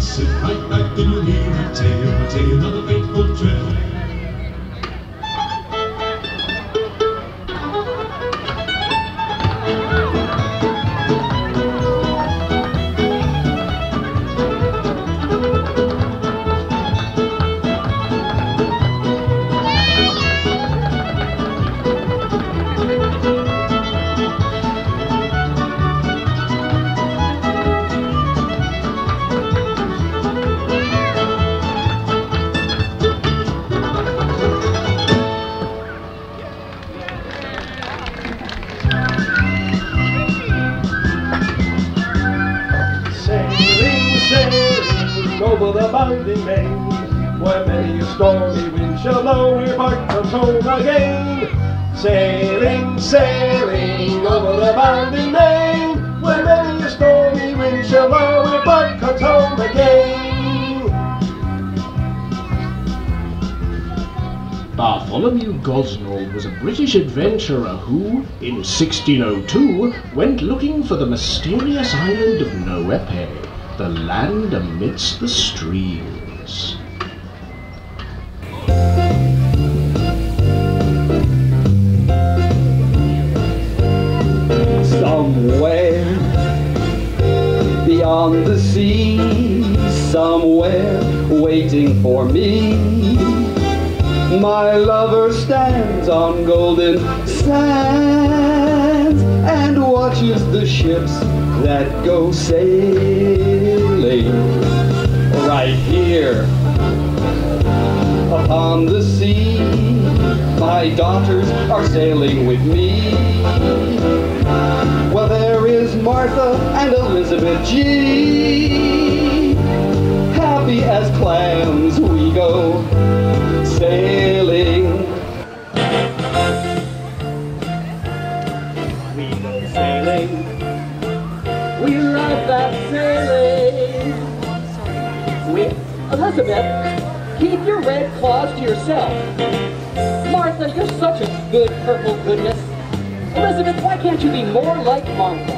Sit right back and you'll hear a tale, a stormy wind shall blow, your bark comes home again. Sailing, sailing over the bounding main, where many a stormy wind shall blow, your bark comes home again. Bartholomew Gosnold was a British adventurer who, in 1602, went looking for the mysterious island of Noepe, the land amidst the streams. Beyond the sea, somewhere waiting for me. My lover stands on golden sands and watches the ships that go sailing right here upon the sea. My daughters are sailing with me. Martha and Elizabeth G. Happy as clams we go sailing. We go sailing, We love that sailing. We, Elizabeth, keep your red claws to yourself. Martha, you're such a good purple goodness. Elizabeth, why can't you be more like Martha?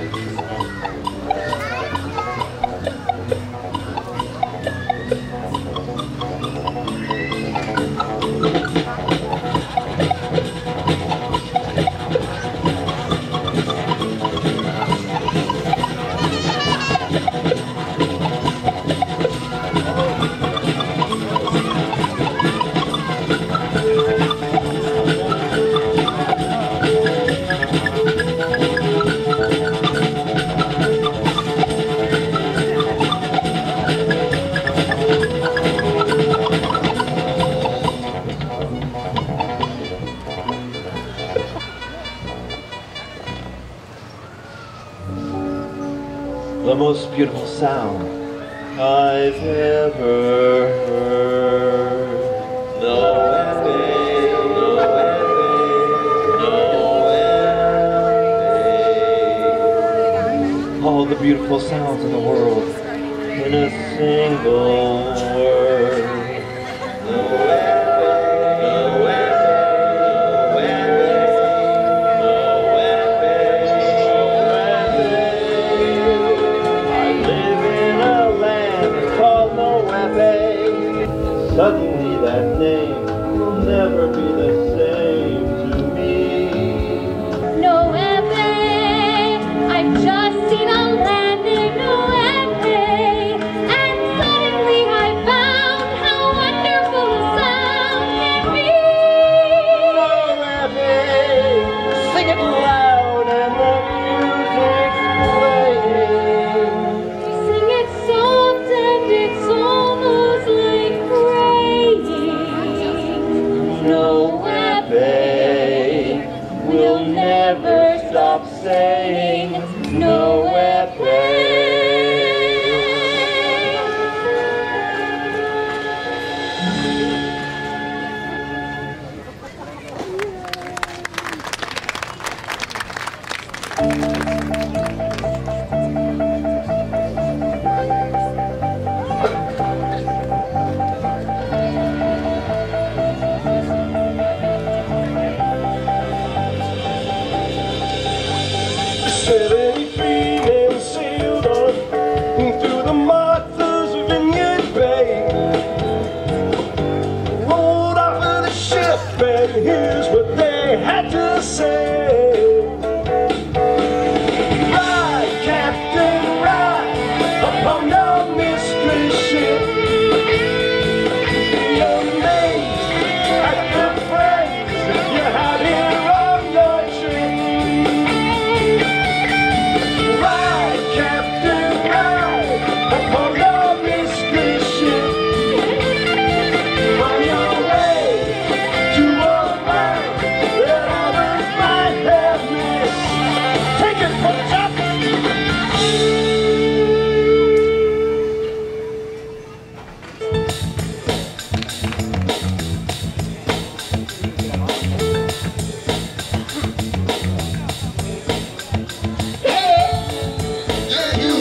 the most beautiful sound I've ever heard. No. All the beautiful sounds in the world in a single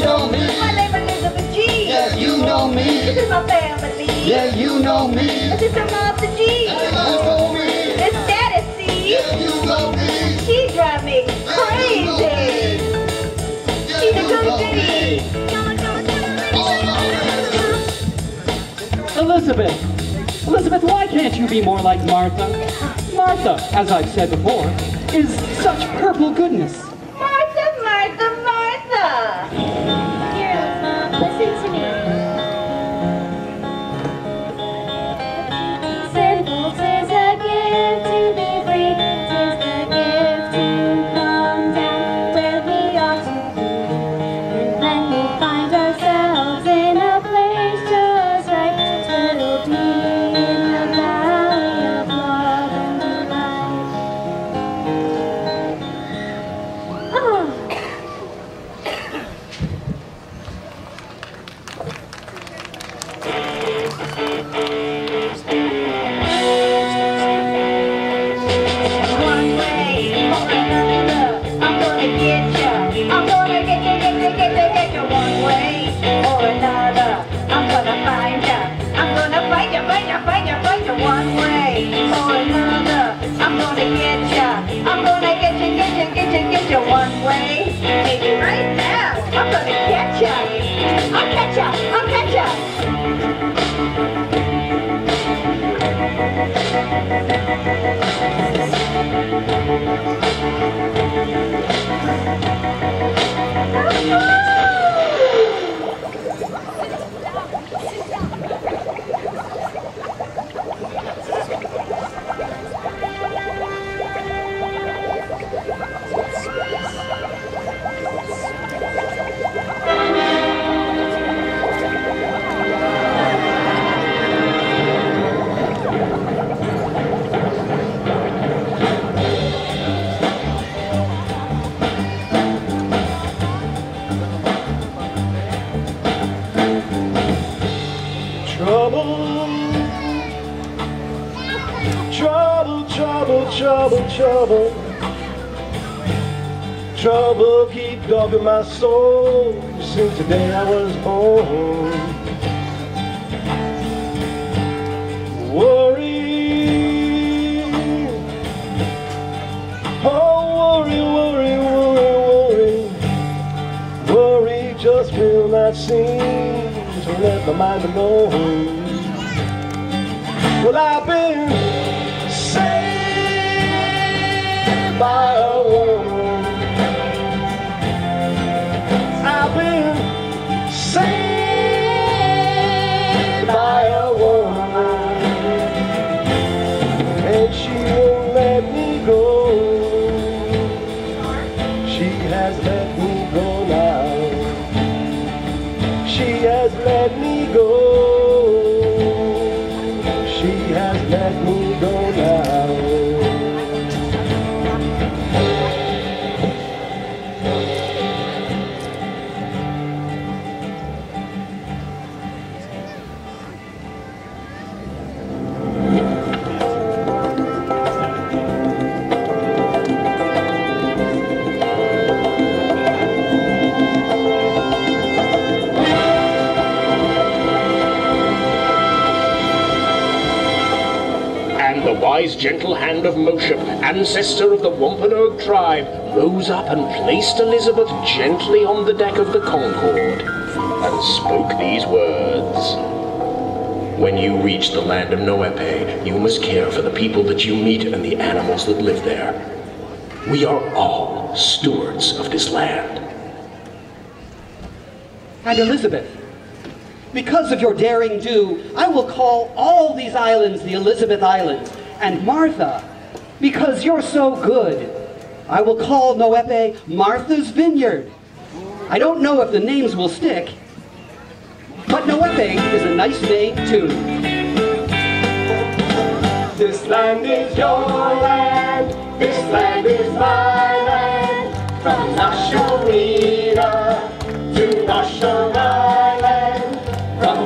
you know me. My name is Elizabeth G. Yeah, you know me. This is my family. Yeah, you know me. This is some of the G. And I know me. This status C. Yeah, you know me. She drive me crazy. Yeah, She's a good goodie. Elizabeth, Elizabeth, why can't you be more like Martha? Martha, as I've said before, is such purple goodness. Way, maybe right trouble, trouble, trouble, trouble. Keep dogging my soul since the day I was born. Worry, oh worry, worry, worry, worry. Worry just will not seem to let my mind alone. Well, I've been has let me go. The wise gentle hand of Moshe, ancestor of the Wampanoag tribe, rose up and placed Elizabeth gently on the deck of the Concord, and spoke these words. When you reach the land of Noepe, you must care for the people that you meet and the animals that live there. We are all stewards of this land. And Elizabeth, because of your daring do, I will call all these islands the Elizabeth Islands. And Martha, because you're so good, I will call Noepe Martha's Vineyard. I don't know if the names will stick, but Noepe is a nice name too. This land is your land. This land is my land. From Nasharita to Naushon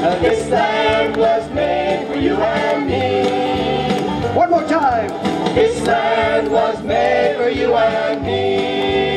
This land was made for you and me. One more time. This land was made for you and me.